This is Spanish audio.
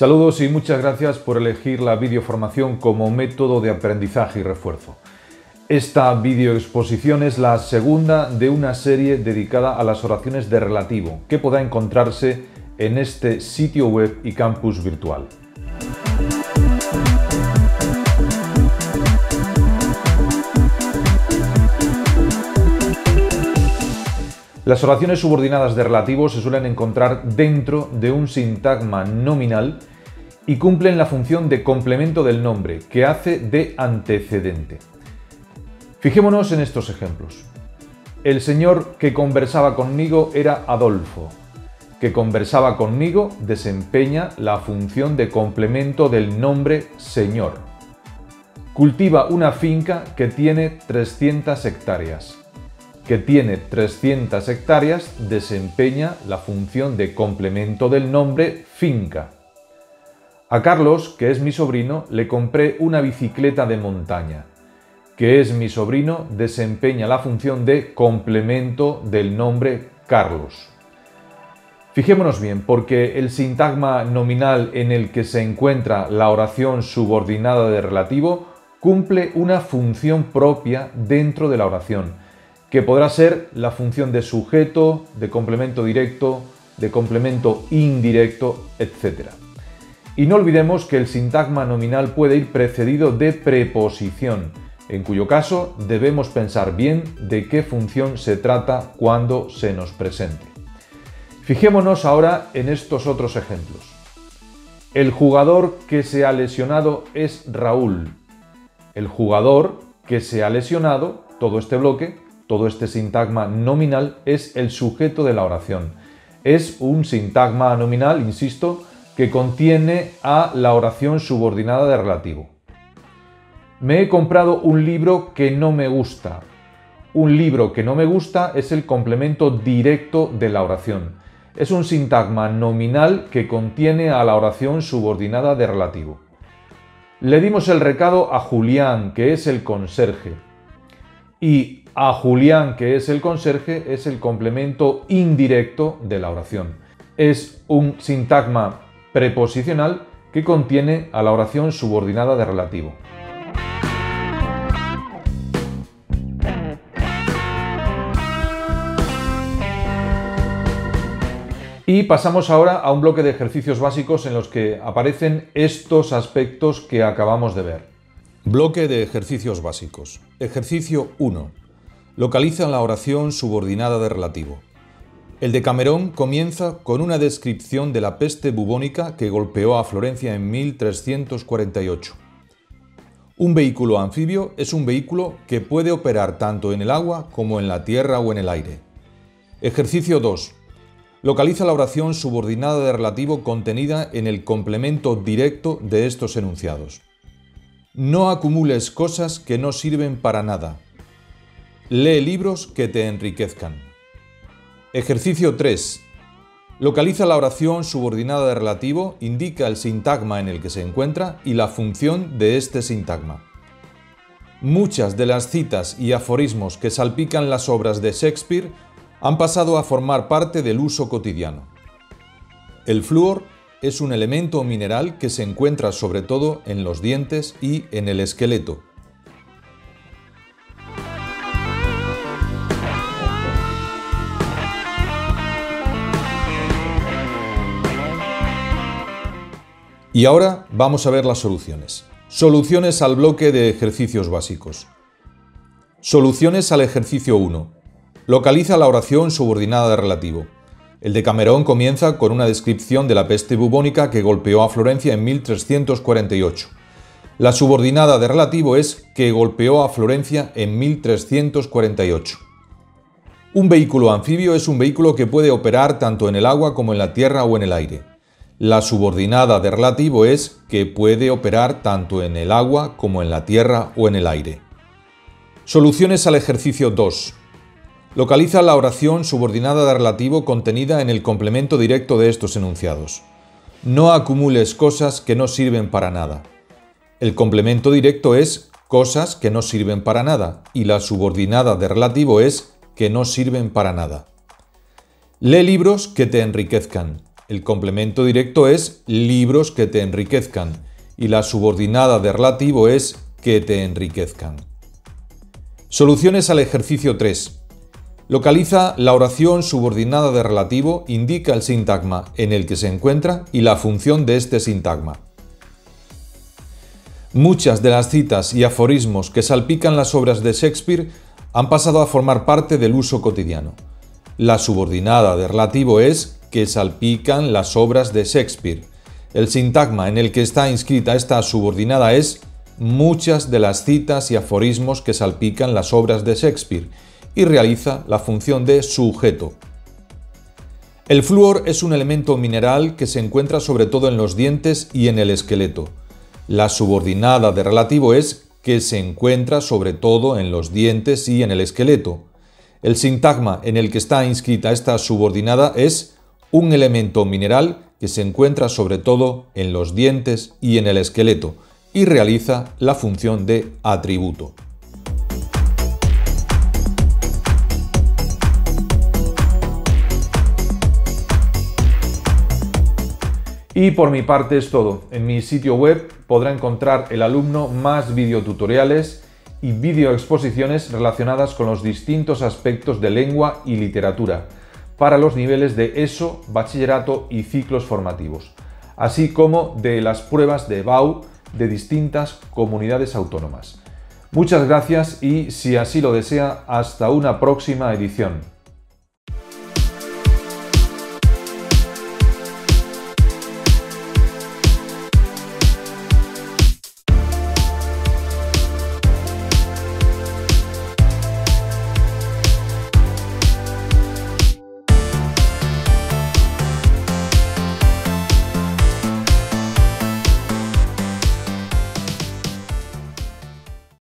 Saludos y muchas gracias por elegir la videoformación como método de aprendizaje y refuerzo. Esta videoexposición es la segunda de una serie dedicada a las oraciones de relativo que podrá encontrarse en este sitio web y campus virtual. Las oraciones subordinadas de relativo se suelen encontrar dentro de un sintagma nominal y cumplen la función de complemento del nombre, que hace de antecedente. Fijémonos en estos ejemplos. El señor que conversaba conmigo era Adolfo. Que conversaba conmigo desempeña la función de complemento del nombre señor. Cultiva una finca que tiene 300 hectáreas que tiene 300 hectáreas, desempeña la función de complemento del nombre finca. A Carlos, que es mi sobrino, le compré una bicicleta de montaña. Que es mi sobrino, desempeña la función de complemento del nombre Carlos. Fijémonos bien, porque el sintagma nominal en el que se encuentra la oración subordinada de relativo cumple una función propia dentro de la oración que podrá ser la función de sujeto, de complemento directo, de complemento indirecto, etc. Y no olvidemos que el sintagma nominal puede ir precedido de preposición, en cuyo caso debemos pensar bien de qué función se trata cuando se nos presente. Fijémonos ahora en estos otros ejemplos. El jugador que se ha lesionado es Raúl. El jugador que se ha lesionado, todo este bloque, todo este sintagma nominal es el sujeto de la oración. Es un sintagma nominal, insisto, que contiene a la oración subordinada de relativo. Me he comprado un libro que no me gusta. Un libro que no me gusta es el complemento directo de la oración. Es un sintagma nominal que contiene a la oración subordinada de relativo. Le dimos el recado a Julián, que es el conserje. Y a Julián, que es el conserje, es el complemento indirecto de la oración. Es un sintagma preposicional que contiene a la oración subordinada de relativo. Y pasamos ahora a un bloque de ejercicios básicos en los que aparecen estos aspectos que acabamos de ver. Bloque de ejercicios básicos. Ejercicio 1. Localiza la oración subordinada de relativo. El de Camerón comienza con una descripción de la peste bubónica que golpeó a Florencia en 1348. Un vehículo anfibio es un vehículo que puede operar tanto en el agua como en la tierra o en el aire. Ejercicio 2. Localiza la oración subordinada de relativo contenida en el complemento directo de estos enunciados. No acumules cosas que no sirven para nada, Lee libros que te enriquezcan. Ejercicio 3. Localiza la oración subordinada de relativo, indica el sintagma en el que se encuentra y la función de este sintagma. Muchas de las citas y aforismos que salpican las obras de Shakespeare han pasado a formar parte del uso cotidiano. El flúor es un elemento mineral que se encuentra sobre todo en los dientes y en el esqueleto Y ahora vamos a ver las soluciones. Soluciones al bloque de ejercicios básicos. Soluciones al ejercicio 1. Localiza la oración subordinada de relativo. El de Camerón comienza con una descripción de la peste bubónica que golpeó a Florencia en 1348. La subordinada de relativo es que golpeó a Florencia en 1348. Un vehículo anfibio es un vehículo que puede operar tanto en el agua como en la tierra o en el aire. La subordinada de relativo es que puede operar tanto en el agua como en la tierra o en el aire. Soluciones al ejercicio 2. Localiza la oración subordinada de relativo contenida en el complemento directo de estos enunciados. No acumules cosas que no sirven para nada. El complemento directo es cosas que no sirven para nada y la subordinada de relativo es que no sirven para nada. Lee libros que te enriquezcan. El complemento directo es libros que te enriquezcan y la subordinada de relativo es que te enriquezcan. Soluciones al ejercicio 3. Localiza la oración subordinada de relativo, indica el sintagma en el que se encuentra y la función de este sintagma. Muchas de las citas y aforismos que salpican las obras de Shakespeare han pasado a formar parte del uso cotidiano. La subordinada de relativo es que salpican las obras de Shakespeare. El sintagma en el que está inscrita esta subordinada es muchas de las citas y aforismos que salpican las obras de Shakespeare y realiza la función de sujeto. El flúor es un elemento mineral que se encuentra sobre todo en los dientes y en el esqueleto. La subordinada de relativo es que se encuentra sobre todo en los dientes y en el esqueleto. El sintagma en el que está inscrita esta subordinada es un elemento mineral que se encuentra sobre todo en los dientes y en el esqueleto y realiza la función de atributo. Y por mi parte es todo. En mi sitio web podrá encontrar el alumno más videotutoriales y videoexposiciones relacionadas con los distintos aspectos de lengua y literatura para los niveles de ESO, bachillerato y ciclos formativos, así como de las pruebas de BAU de distintas comunidades autónomas. Muchas gracias y, si así lo desea, hasta una próxima edición.